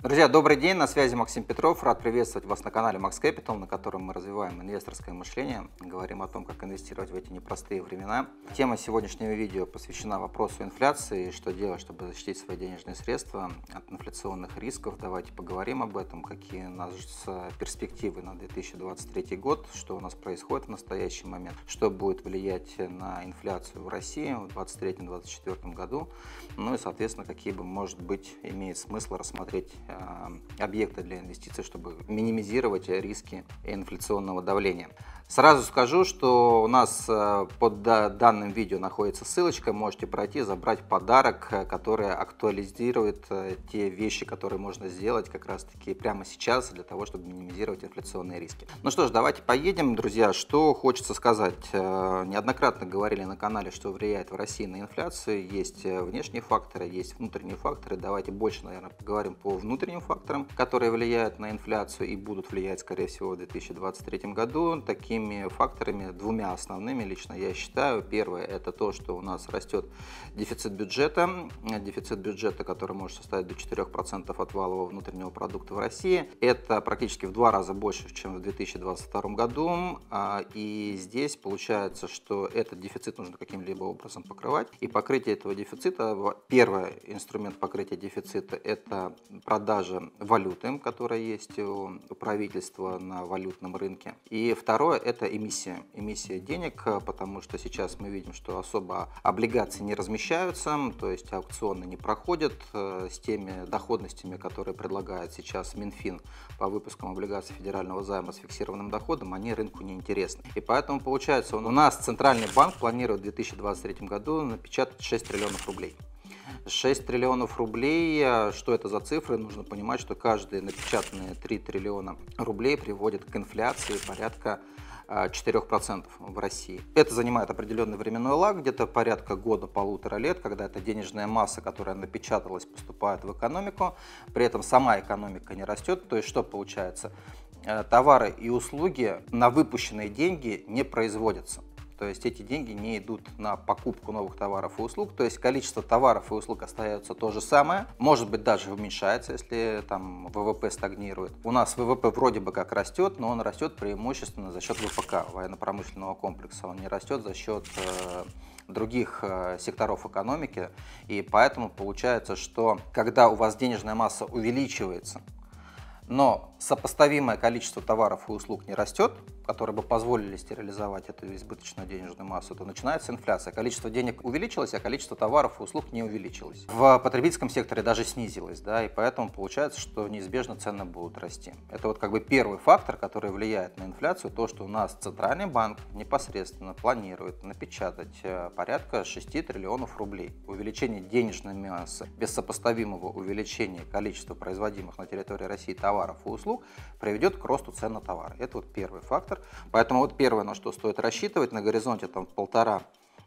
Друзья, добрый день, на связи Максим Петров. Рад приветствовать вас на канале Max Capital, на котором мы развиваем инвесторское мышление, говорим о том, как инвестировать в эти непростые времена. Тема сегодняшнего видео посвящена вопросу инфляции, что делать, чтобы защитить свои денежные средства от инфляционных рисков. Давайте поговорим об этом, какие у нас перспективы на 2023 год, что у нас происходит в настоящий момент, что будет влиять на инфляцию в России в 2023-2024 году, ну и, соответственно, какие бы, может быть, имеет смысл рассмотреть объекта для инвестиций, чтобы минимизировать риски инфляционного давления. Сразу скажу, что у нас э, под данным видео находится ссылочка, можете пройти, забрать подарок, э, который актуализирует те вещи, которые можно сделать как раз таки прямо сейчас для того, чтобы минимизировать инфляционные риски. Ну что ж, давайте поедем, друзья. Что хочется сказать. Неоднократно говорили на канале, что влияет в России на инфляцию. Есть внешние факторы, есть внутренние факторы. Давайте больше, наверное, поговорим по внутренним факторам, которые влияют на инфляцию и будут влиять, скорее всего, в 2023 году. Такими факторами, двумя основными лично я считаю. Первое – это то, что у нас растет дефицит бюджета. Дефицит бюджета, который может составить до 4% от валового внутреннего продукта в России. Это практически в два раза больше, чем в 2022 году. А, и здесь получается, что этот дефицит нужно каким-либо образом покрывать. И покрытие этого дефицита, первый инструмент покрытия дефицита – это продажа валюты, которая есть у правительства на валютном рынке. И второе – это эмиссия. Эмиссия денег, потому что сейчас мы видим, что особо облигации не размещаются, то есть аукционы не проходят э, с теми доходностями, которые предлагает сейчас Минфин по выпускам облигаций федерального займа с фиксированным доходом, они рынку не интересны. И поэтому получается, у нас Центральный банк планирует в 2023 году напечатать 6 триллионов рублей. 6 триллионов рублей, э, что это за цифры? Нужно понимать, что каждые напечатанные 3 триллиона рублей приводит к инфляции порядка 4% э, в России. Это занимает определенный временной лаг, где-то порядка года-полутора лет, когда эта денежная масса, которая напечаталась, поступает в экономику, при этом сама экономика не растет. То есть что получается? Э, товары и услуги на выпущенные деньги не производятся. То есть эти деньги не идут на покупку новых товаров и услуг. То есть количество товаров и услуг остается то же самое. Может быть даже уменьшается, если там ВВП стагнирует. У нас ВВП вроде бы как растет, но он растет преимущественно за счет ВПК, военно-промышленного комплекса. Он не растет за счет э, других э, секторов экономики. И поэтому получается, что когда у вас денежная масса увеличивается, но сопоставимое количество товаров и услуг не растет, которые бы позволили стерилизовать эту избыточную денежную массу, то начинается инфляция. Количество денег увеличилось, а количество товаров и услуг не увеличилось. В потребительском секторе даже снизилось, да, и поэтому получается, что неизбежно цены будут расти. Это вот как бы первый фактор, который влияет на инфляцию, то, что у нас Центральный банк непосредственно планирует напечатать э, порядка 6 триллионов рублей. Увеличение денежной массы без сопоставимого увеличения количества производимых на территории России товаров и услуг приведет к росту цен на товары. Это вот первый фактор. Поэтому вот первое, на что стоит рассчитывать, на горизонте там полтора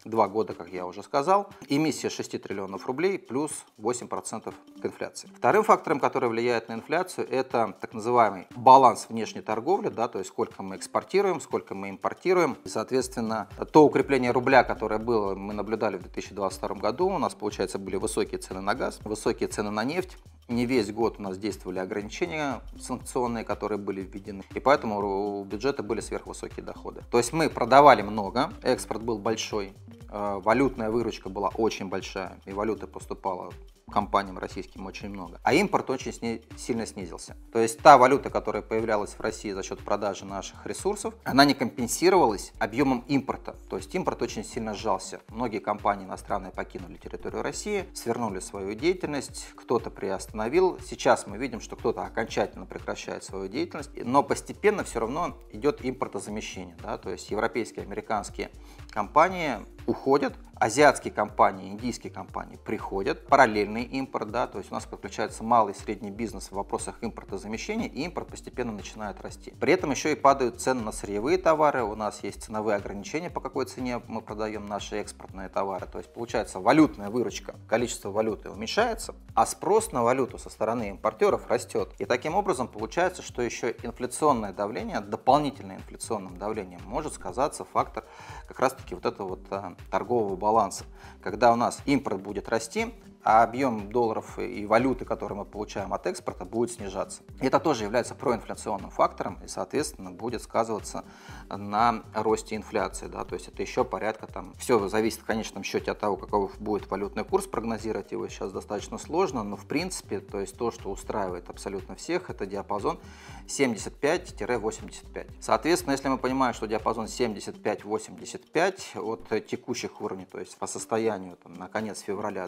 два года, как я уже сказал, эмиссия 6 триллионов рублей плюс 8% к инфляции. Вторым фактором, который влияет на инфляцию, это так называемый баланс внешней торговли, да, то есть сколько мы экспортируем, сколько мы импортируем. И, соответственно, то укрепление рубля, которое было, мы наблюдали в 2022 году, у нас, получается, были высокие цены на газ, высокие цены на нефть, не весь год у нас действовали ограничения санкционные, которые были введены, и поэтому у бюджета были сверхвысокие доходы. То есть мы продавали много, экспорт был большой, э, валютная выручка была очень большая, и валюта поступала компаниям российским очень много. А импорт очень сни сильно снизился. То есть та валюта, которая появлялась в России за счет продажи наших ресурсов, она не компенсировалась объемом импорта. То есть импорт очень сильно сжался. Многие компании иностранные покинули территорию России, свернули свою деятельность, кто-то приостановил. Сейчас мы видим, что кто-то окончательно прекращает свою деятельность, но постепенно все равно идет импортозамещение. Да? То есть европейские, американские компании уходят, азиатские компании, индийские компании приходят, параллельный импорт, да, то есть у нас подключается малый и средний бизнес в вопросах импортозамещения, и импорт постепенно начинает расти. При этом еще и падают цены на сырьевые товары, у нас есть ценовые ограничения, по какой цене мы продаем наши экспортные товары, то есть получается валютная выручка, количество валюты уменьшается, а спрос на валюту со стороны импортеров растет. И таким образом получается, что еще инфляционное давление, дополнительное инфляционным давлением может сказаться фактор как раз таки вот этого вот а, торгового баланса. Когда у нас импорт будет расти, а объем долларов и валюты, которые мы получаем от экспорта, будет снижаться. Это тоже является проинфляционным фактором и, соответственно, будет сказываться на росте инфляции. Да? То есть это еще порядка там, все зависит в конечном счете от того, каков будет валютный курс, прогнозировать его сейчас достаточно сложно, но в принципе, то есть то, что устраивает абсолютно всех, это диапазон 75-85. Соответственно, если мы понимаем, что диапазон 75-85 от текущих уровней, то есть по состоянию там, на конец февраля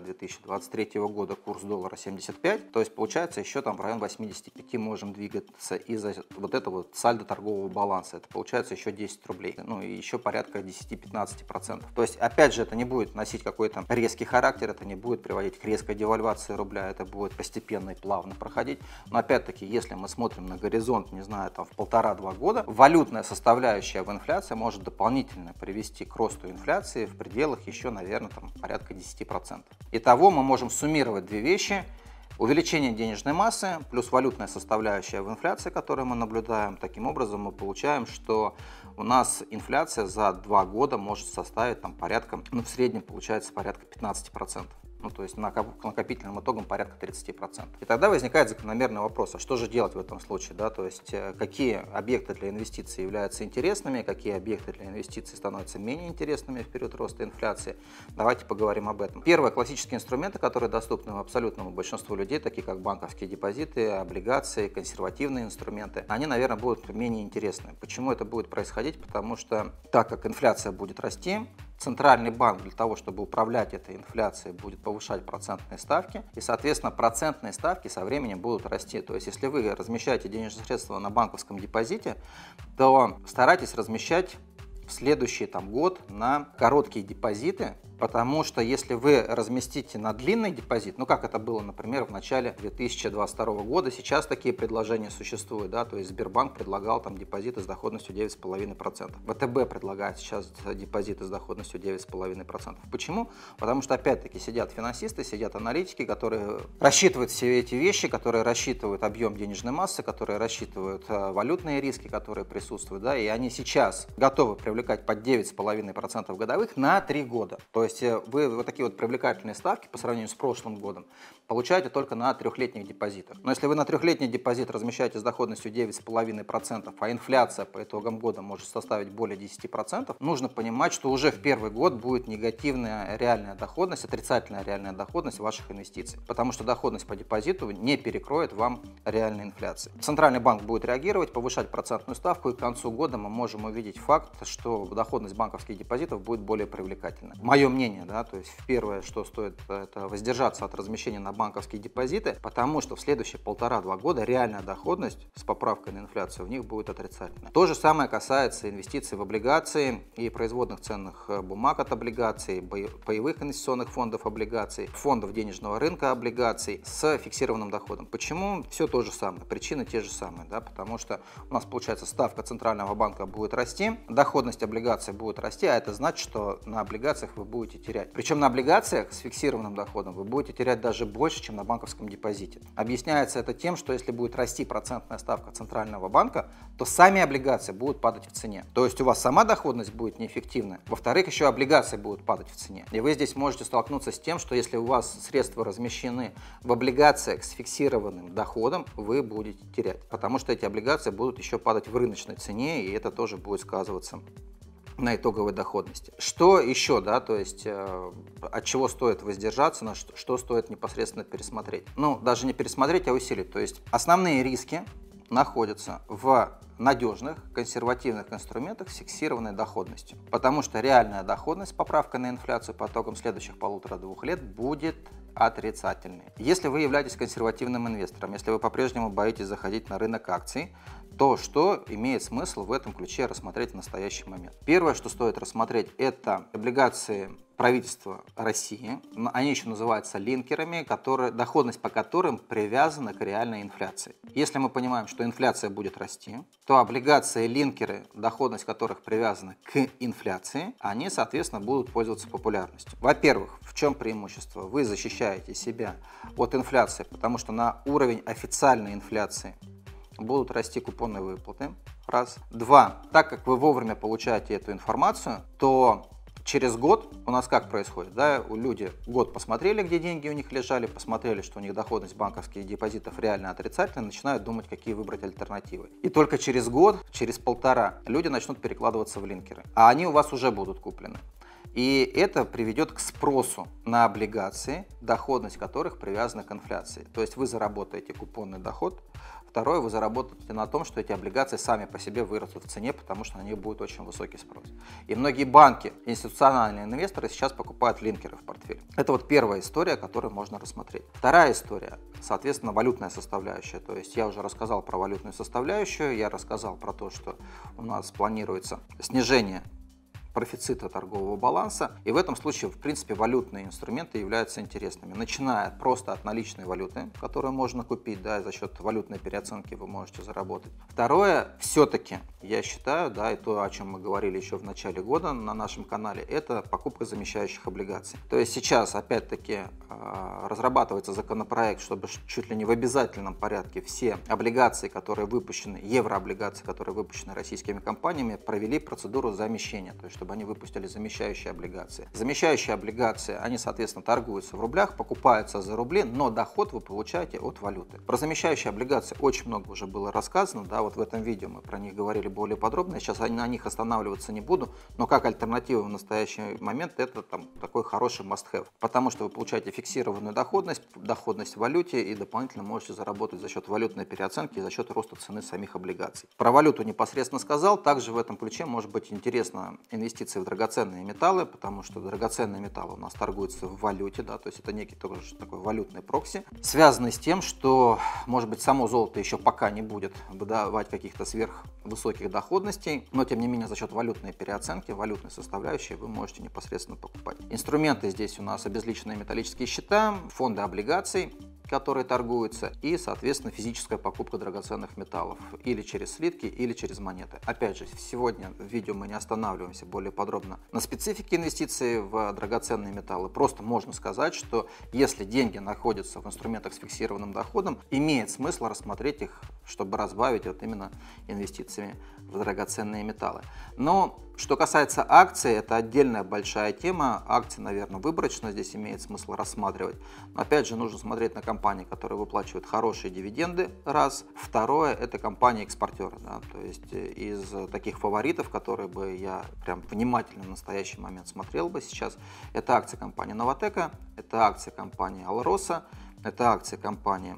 2023 года курс доллара 75, то есть получается еще там в район 85 можем двигаться из-за вот этого вот сальдо торгового баланса. Это получается еще 10 рублей, ну и еще порядка 10-15%. То есть опять же это не будет носить какой-то резкий характер, это не будет приводить к резкой девальвации рубля, это будет постепенно и плавно проходить. Но опять-таки, если мы смотрим на горизонт не знаю, там в полтора-два года, валютная составляющая в инфляции может дополнительно привести к росту инфляции в пределах еще, наверное, там порядка 10%. Итого мы можем суммировать две вещи. Увеличение денежной массы плюс валютная составляющая в инфляции, которую мы наблюдаем. Таким образом мы получаем, что у нас инфляция за два года может составить там порядка, ну в среднем получается порядка 15% ну, то есть накопительным итогом порядка 30%. И тогда возникает закономерный вопрос, а что же делать в этом случае, да, то есть э, какие объекты для инвестиций являются интересными, какие объекты для инвестиций становятся менее интересными в период роста инфляции. Давайте поговорим об этом. Первые классические инструменты, которые доступны абсолютному большинству людей, такие как банковские депозиты, облигации, консервативные инструменты, они, наверное, будут менее интересны. Почему это будет происходить? Потому что так как инфляция будет расти, Центральный банк для того, чтобы управлять этой инфляцией, будет повышать процентные ставки, и, соответственно, процентные ставки со временем будут расти. То есть, если вы размещаете денежные средства на банковском депозите, то старайтесь размещать следующий там, год на короткие депозиты, Потому что если вы разместите на длинный депозит, ну как это было, например, в начале 2022 года, сейчас такие предложения существуют, да, то есть Сбербанк предлагал там депозиты с доходностью 9,5%. ВТБ предлагает сейчас депозиты с доходностью 9,5%. Почему? Потому что опять-таки сидят финансисты, сидят аналитики, которые рассчитывают все эти вещи, которые рассчитывают объем денежной массы, которые рассчитывают э, валютные риски, которые присутствуют, да, и они сейчас готовы привлекать под 9,5% годовых на 3 года. То то есть э, вы вот такие вот привлекательные ставки по сравнению с прошлым годом получаете только на трехлетних депозитах. Но если вы на трехлетний депозит размещаете с доходностью 9,5%, а инфляция по итогам года может составить более 10%, нужно понимать, что уже в первый год будет негативная реальная доходность, отрицательная реальная доходность ваших инвестиций. Потому что доходность по депозиту не перекроет вам реальной инфляции. Центральный банк будет реагировать, повышать процентную ставку, и к концу года мы можем увидеть факт, что доходность банковских депозитов будет более привлекательной. Мое мнение, да, то есть первое, что стоит, это воздержаться от размещения на банковские депозиты, потому что в следующие полтора-два года реальная доходность с поправкой на инфляцию в них будет отрицательная. То же самое касается инвестиций в облигации и производных ценных э, бумаг от облигаций, боевых инвестиционных фондов облигаций, фондов денежного рынка облигаций с фиксированным доходом. Почему? Все то же самое. Причины те же самые, да, потому что у нас получается ставка центрального банка будет расти, доходность облигаций будет расти, а это значит, что на облигациях вы будете терять. Причем на облигациях с фиксированным доходом вы будете терять даже больше, чем на банковском депозите. Объясняется это тем, что если будет расти процентная ставка Центрального банка, то сами облигации будут падать в цене. То есть у вас сама доходность будет неэффективная. Во-вторых, еще облигации будут падать в цене. И вы здесь можете столкнуться с тем, что если у вас средства размещены в облигациях с фиксированным доходом, вы будете терять. Потому что эти облигации будут еще падать в рыночной цене, и это тоже будет сказываться на итоговой доходности. Что еще, да, то есть э, от чего стоит воздержаться, на что, что стоит непосредственно пересмотреть? Ну, даже не пересмотреть, а усилить. То есть основные риски находятся в надежных консервативных инструментах с фиксированной доходностью. Потому что реальная доходность, поправка на инфляцию по итогам следующих полутора-двух лет будет отрицательной. Если вы являетесь консервативным инвестором, если вы по-прежнему боитесь заходить на рынок акций, то, что имеет смысл в этом ключе рассмотреть в настоящий момент. Первое, что стоит рассмотреть, это облигации правительства России. Они еще называются линкерами, которые, доходность по которым привязана к реальной инфляции. Если мы понимаем, что инфляция будет расти, то облигации линкеры, доходность которых привязана к инфляции, они, соответственно, будут пользоваться популярностью. Во-первых, в чем преимущество? Вы защищаете себя от инфляции, потому что на уровень официальной инфляции будут расти купонные выплаты. Раз. Два. Так как вы вовремя получаете эту информацию, то через год у нас как происходит? Да, люди год посмотрели, где деньги у них лежали, посмотрели, что у них доходность банковских депозитов реально отрицательная, начинают думать, какие выбрать альтернативы. И только через год, через полтора люди начнут перекладываться в линкеры. А они у вас уже будут куплены. И это приведет к спросу на облигации, доходность которых привязана к инфляции. То есть вы заработаете купонный доход, Второе, вы заработаете на том, что эти облигации сами по себе вырастут в цене, потому что на них будет очень высокий спрос. И многие банки, институциональные инвесторы сейчас покупают линкеры в портфель. Это вот первая история, которую можно рассмотреть. Вторая история, соответственно, валютная составляющая. То есть я уже рассказал про валютную составляющую, я рассказал про то, что у нас планируется снижение профицита торгового баланса. И в этом случае, в принципе, валютные инструменты являются интересными. Начиная просто от наличной валюты, которую можно купить, да, и за счет валютной переоценки вы можете заработать. Второе, все-таки, я считаю, да, и то, о чем мы говорили еще в начале года на нашем канале, это покупка замещающих облигаций. То есть сейчас, опять-таки, а, разрабатывается законопроект, чтобы чуть ли не в обязательном порядке все облигации, которые выпущены, еврооблигации, которые выпущены российскими компаниями, провели процедуру замещения. То есть, чтобы они выпустили замещающие облигации. Замещающие облигации, они, соответственно, торгуются в рублях, покупаются за рубли, но доход вы получаете от валюты. Про замещающие облигации очень много уже было рассказано, да, вот в этом видео мы про них говорили более подробно, сейчас на них останавливаться не буду, но как альтернатива в настоящий момент это там такой хороший must-have, потому что вы получаете фиксированную доходность, доходность в валюте и дополнительно можете заработать за счет валютной переоценки и за счет роста цены самих облигаций. Про валюту непосредственно сказал, также в этом ключе может быть интересно инвестировать инвестиции в драгоценные металлы, потому что драгоценные металлы у нас торгуются в валюте, да, то есть это некий тоже такой валютный прокси, связанный с тем, что, может быть, само золото еще пока не будет выдавать каких-то сверхвысоких доходностей, но, тем не менее, за счет валютной переоценки, валютной составляющей вы можете непосредственно покупать. Инструменты здесь у нас обезличенные металлические счета, фонды облигаций, которые торгуются, и, соответственно, физическая покупка драгоценных металлов или через слитки, или через монеты. Опять же, сегодня в видео мы не останавливаемся более подробно на специфике инвестиций в драгоценные металлы. Просто можно сказать, что если деньги находятся в инструментах с фиксированным доходом, имеет смысл рассмотреть их, чтобы разбавить вот именно инвестициями в драгоценные металлы. Но что касается акций, это отдельная большая тема. Акции, наверное, выборочно здесь имеет смысл рассматривать. Но опять же, нужно смотреть на компании, которые выплачивают хорошие дивиденды, раз. Второе, это компании-экспортеры. Да, то есть э, из таких фаворитов, которые бы я прям внимательно в настоящий момент смотрел бы сейчас, это акции компании Новотека, это акции компании Алроса, это акции компании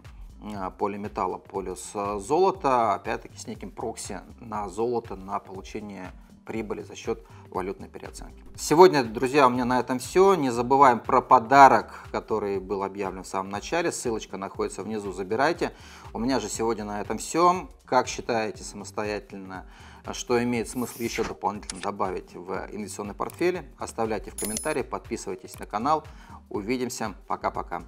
полиметалла полюс золота, опять-таки с неким прокси на золото, на получение прибыли за счет валютной переоценки. Сегодня, друзья, у меня на этом все. Не забываем про подарок, который был объявлен в самом начале. Ссылочка находится внизу, забирайте. У меня же сегодня на этом все. Как считаете самостоятельно, что имеет смысл еще дополнительно добавить в инвестиционный портфель? Оставляйте в комментарии, подписывайтесь на канал. Увидимся. Пока-пока.